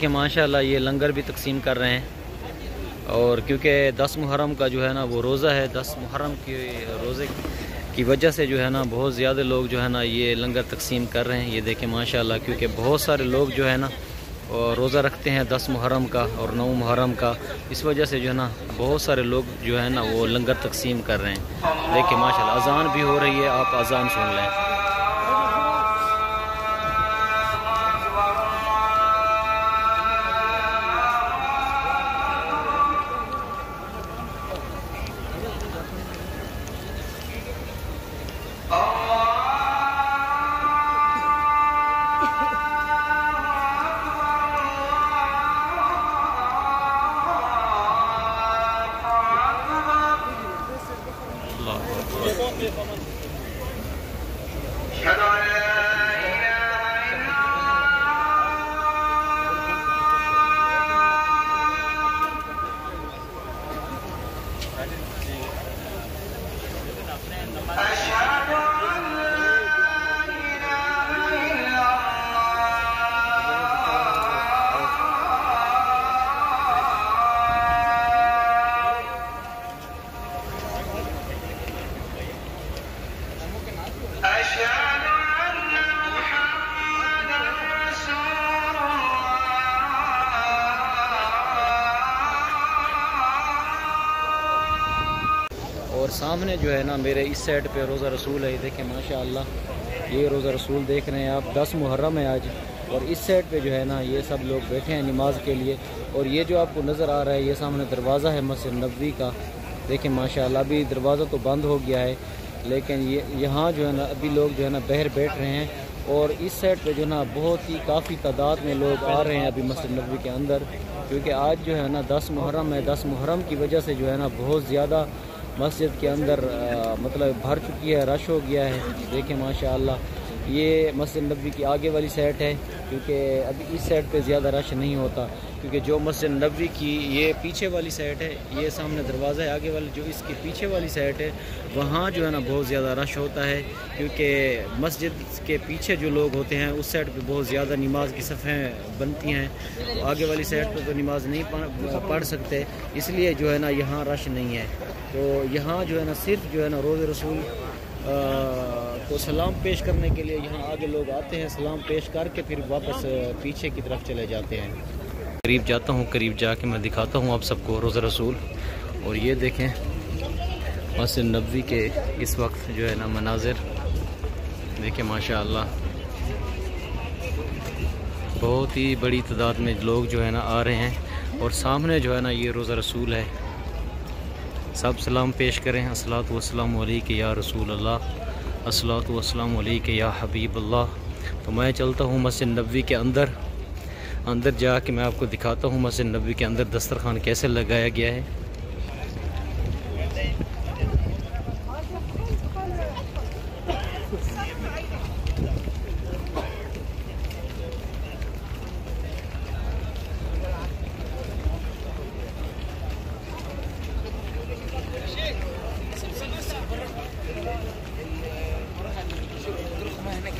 देखिए माशाल्लाह ये लंगर भी तकसीम कर रहे हैं। और क्योंकि दस मुहर्रम का जो है ना वो रोज़ा है, दस मुहर्रम के रोज़े की वजह से जो है ना बहुत ज़्यादा लोग जो है ना ये लंगर तकसीम कर रहे हैं। ये देखें माशाल्लाह, क्योंकि बहुत सारे लोग जो है ना रोज़ा रखते हैं दस मुहर्रम का और नौ मुहर्रम का। इस वजह से जो है ना बहुत सारे लोग जो है ना वो लंगर तकसीम कर रहे हैं। देखिए माशाल्लाह, अजान भी हो रही है, आप अजान सुन लें। Shadow और सामने जो है ना मेरे इस साइड पे रोज़ा रसूल है देखें, माशाल्लाह, ये रोज़ा रसूल देख रहे हैं आप, दस मुहर्रम है आज, और इस साइड पे जो है ना ये सब लोग बैठे हैं नमाज़ के लिए, और ये जो आपको नज़र आ रहा है, ये सामने दरवाज़ा है मस्जिद नबी का, देखें, माशाल्लाह, अभी दरवाज़ा तो बंद हो गया है, लेकिन ये, यहाँ जो है ना, अभी लोग जो है ना बहर बैठ रहे हैं, और इस साइड पे जो है ना बहुत ही काफ़ी तादाद में लोग आ रहे हैं अभी मस्जिद नबी के अंदर, क्योंकि आज जो है ना दस मुहर्रम है, दस मुहर्रम की वजह से जो है ना बहुत ज़्यादा मस्जिद के अंदर आ, मतलब भर चुकी है रश हो गया है। देखें माशाल्लाह ये मस्जिद नबी की आगे वाली साइड है क्योंकि अभी इस साइड पे ज़्यादा रश नहीं होता क्योंकि जो मस्जिद नबी की ये पीछे वाली साइड है ये सामने दरवाज़ा है आगे वाली जो इसकी पीछे वाली साइड है वहाँ जो है ना बहुत ज़्यादा रश होता है क्योंकि मस्जिद के पीछे जो लोग होते हैं उस साइड पे बहुत ज़्यादा नमाज़ की सफ़ें बनती हैं तो आगे वाली साइड पर तो नमाज़ नहीं पढ़ सकते इसलिए जो है ना यहाँ रश नहीं है। तो यहाँ जो है ना, सिर्फ़ जो है ना रोज़ रसूल को सलाम पेश करने के लिए यहाँ आगे लोग आते हैं, सलाम पेश करके फिर वापस पीछे की तरफ़ चले जाते हैं। करीब जाता हूँ, करीब जाके मैं दिखाता हूँ आप सबको रोज़ रसूल। और ये देखें, मस्जिद नबी के इस वक्त जो है ना मनाजिर। देखें माशा बहुत ही बड़ी तादाद में लोग जो है ना आ रहे हैं और सामने जो है ना ये रोज़ा रसूल है। सब सलाम पेश करें। असलात वसलाम या रसूल अल्लाह असलात वसलाम या हबीब अल्लाह तो मैं चलता हूँ मस्जिद नबी के अंदर। अंदर जा के मैं आपको दिखाता हूँ मस्जिद नबी के अंदर दस्तरखान कैसे लगाया गया है।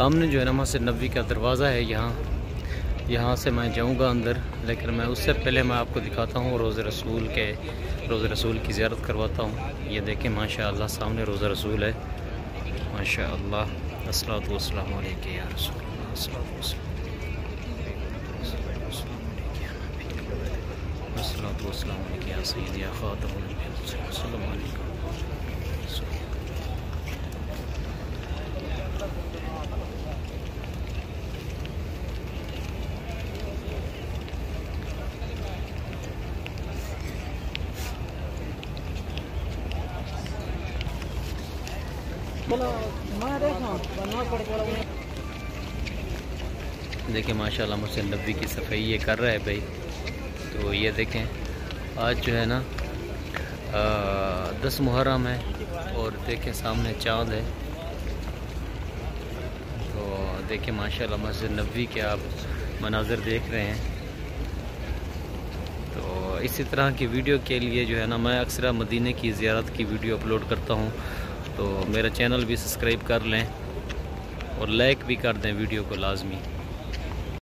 सामने जो है ना मस्जिद नबी का दरवाज़ा है यहाँ। यहाँ से मैं जाऊँगा अंदर, लेकिन मैं उससे पहले मैं आपको दिखाता हूँ रोज़ रसूल के, रोज़ रसूल की ज़्यारत करवाता हूँ। ये देखें माशा सामने रोज़ रसूल है। माशा असलातम या रसूल असलातम या सैद या ख़ातम देखिए माशाल्लाह मुझसे नबी की सफ़ाई ये कर रहा है भाई। तो ये देखें आज जो है ना आ, दस मुहर्रम है और देखें सामने चाँद है। तो देखें माशाल्लाह मस्जिद नबी के आप मनाजर देख रहे हैं। तो इसी तरह की वीडियो के लिए जो है ना मैं अक्सर मदीने की ज़्यारत की वीडियो अपलोड करता हूँ। तो मेरा चैनल भी सब्सक्राइब कर लें और लाइक भी कर दें वीडियो को लाजमी।